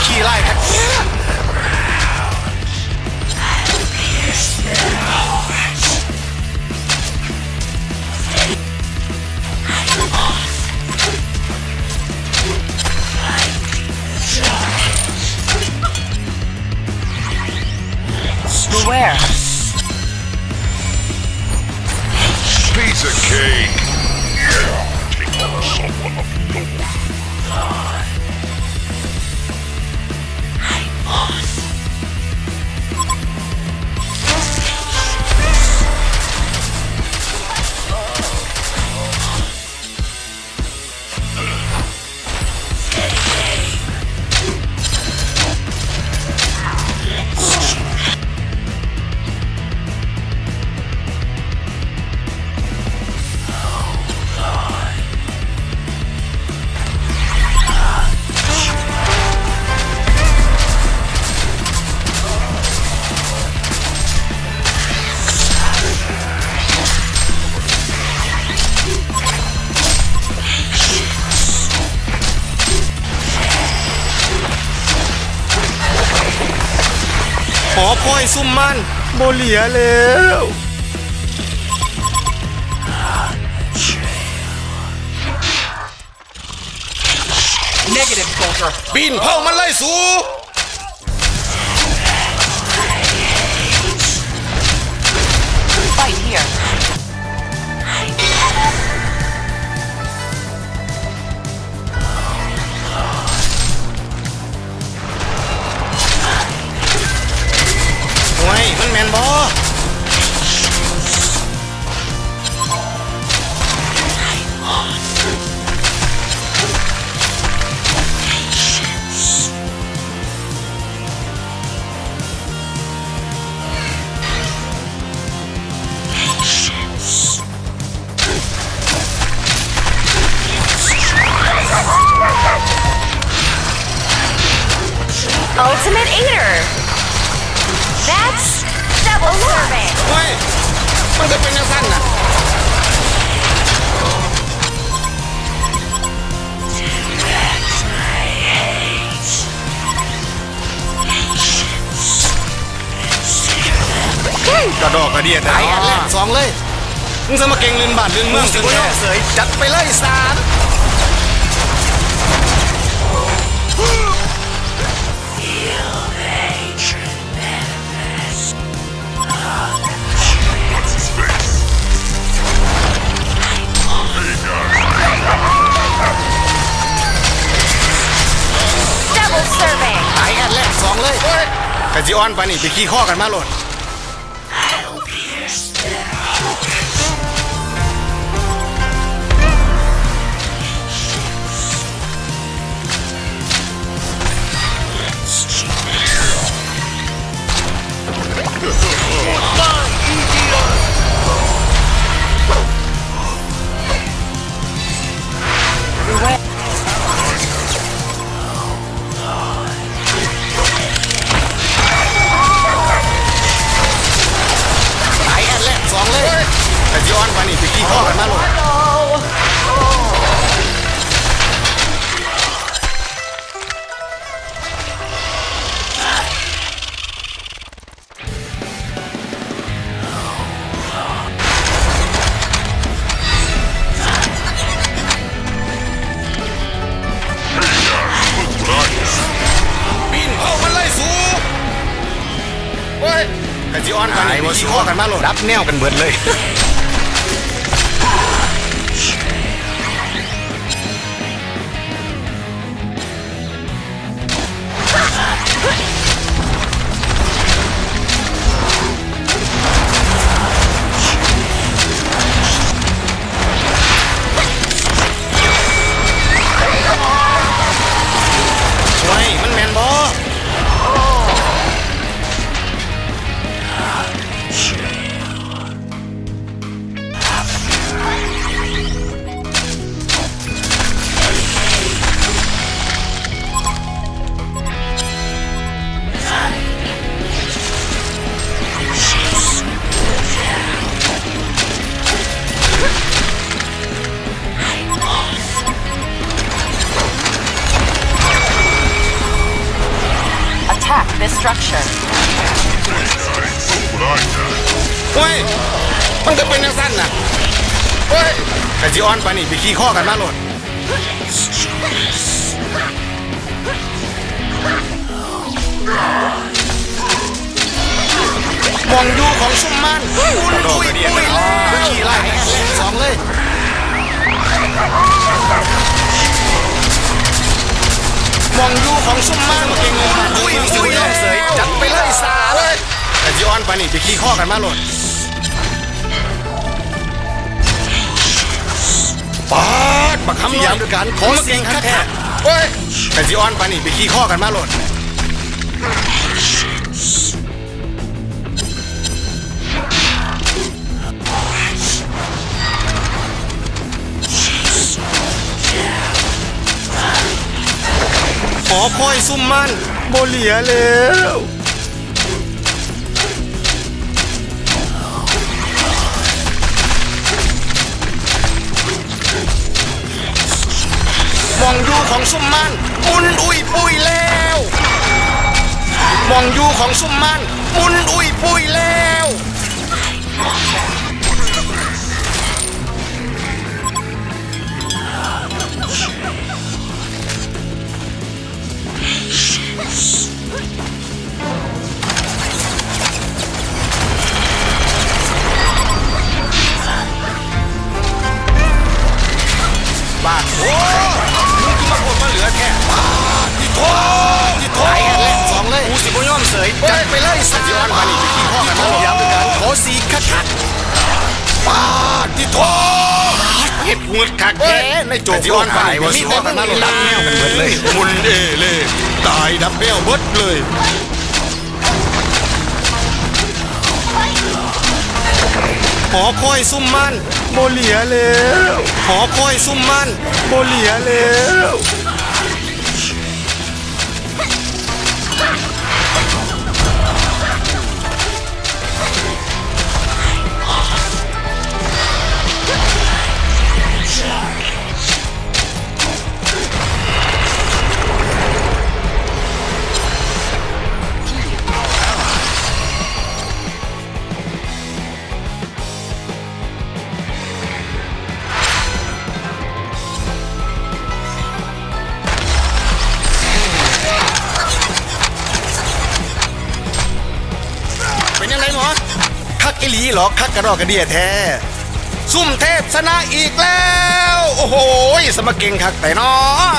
起来！ คอยซุ่มมันโบเหลียแล้ว Negative, Bolter. ปีนเผามันไล่สู Ultimate Eater! That's double serving! โอ้ยมันก็เป็นยังสั้นน่ะกระดอกกระเดียดไอ้อันแรกสองเลยมึงจะมาเก่งลืนบาทลืนเมืองสิวะเนาะเสยจัดไปเลยสาม กะจิออนไปนี่ไปขี้ข้อกันมาโหลด กะจิออนไปนี่ไปขี้ข้อกันมาโหลดรับแนวกันเบิดเลย this structure. What I done. เฮ้ยมันก็เป็นยังสั้นน่ะเฮ้ยไอ้จีออนไปนี่ไปขี้ข้อกันมาโหลดมองดูของซุ่มมันอุ้ยอุ้ยอุ้ยแล้วขี่ไล่แหกสองเลยมองดูของซุ่มมันเก่งเลยมันอุ้ยอุ้ยเสย จัดไปเลยสาเลยไอ้จีออนไปนี่ไปขี้ข้อกันมาโหลดปาดบักคำยามด้วยกันขอเสียงคักแท้เฮ้ยแต่จีออนปนี่ไปขี้ข้อกันมาโหลดขอคอยซุ่มมัน โบเหลียแล้วมองดูของซุ่มมันมุนอุยปุยแล้วมองดูของซุ่มมันมุนอุยปุยแล้ว บาทที่โทเฮ็ดหัวคักแท้ในโจกย้อนมานี่มีแต่มันดับแนวกันเบิดเลยมุนเอเล่ตายดับแนวเบิดเลยหอคอยซุ่มมันโบเหลียแล้วหอคอยซุ่มมันโบเหลียแล้ว ยังไงหมอคักอีหลีเหรอคักกระดอกกระเดียแท้ซุ่มเทพชนะอีกแล้ว โอ้โหสมเก่งคักแต่นาะ